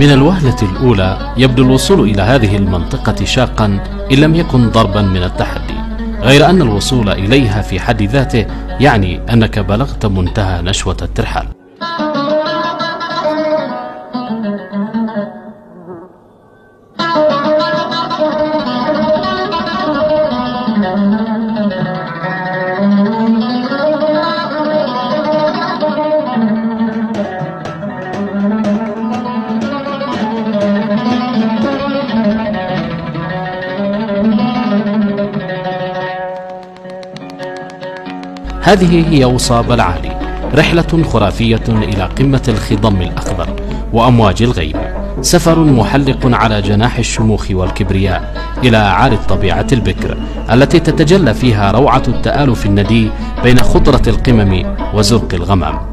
من الوهلة الأولى يبدو الوصول إلى هذه المنطقة شاقا إن لم يكن ضربا من التحدي غير أن الوصول إليها في حد ذاته يعني أنك بلغت منتهى نشوة الترحال. هذه هي وصاب العالي رحلة خرافية إلى قمة الخضم الأخضر وأمواج الغيم سفر محلق على جناح الشموخ والكبرياء إلى أعالي الطبيعة البكر التي تتجلى فيها روعة التآلف الندي بين خضرة القمم وزرق الغمام.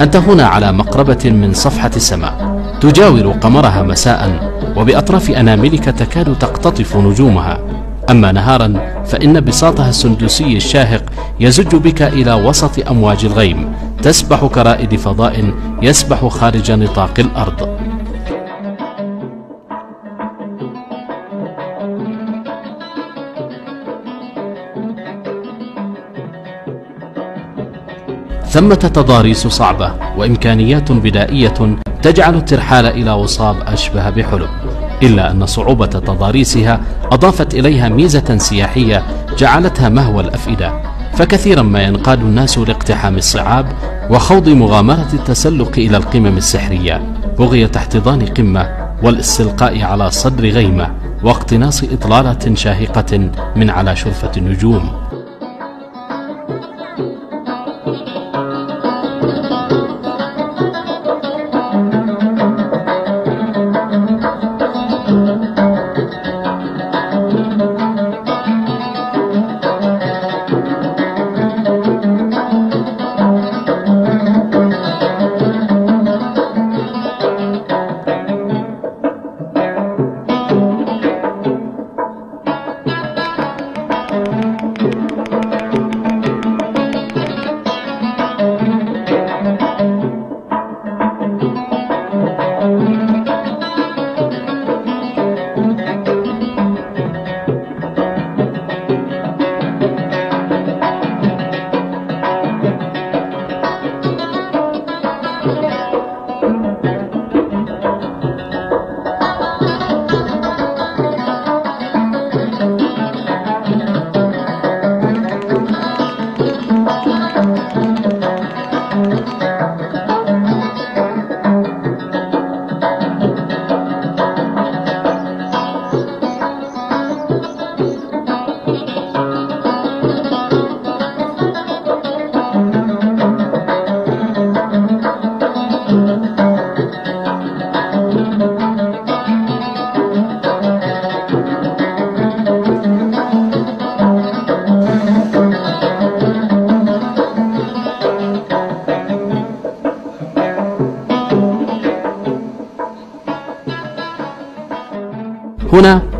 أنت هنا على مقربة من صفحة السماء. تجاور قمرها مساء وبأطراف أناملك تكاد تقتطف نجومها. أما نهارا فإن بساطها السندسي الشاهق يزج بك إلى وسط أمواج الغيم. تسبح كرائد فضاء يسبح خارج نطاق الأرض. ثمة تضاريس صعبة وإمكانيات بدائية تجعل الترحال إلى وصاب أشبه بحلم. إلا أن صعوبة تضاريسها أضافت إليها ميزة سياحية جعلتها مهوى الأفئدة. فكثيرا ما ينقاد الناس لاقتحام الصعاب وخوض مغامرة التسلق إلى القمم السحرية. بغية احتضان قمة والاستلقاء على صدر غيمة واقتناص إطلالة شاهقة من على شرفة النجوم. هنا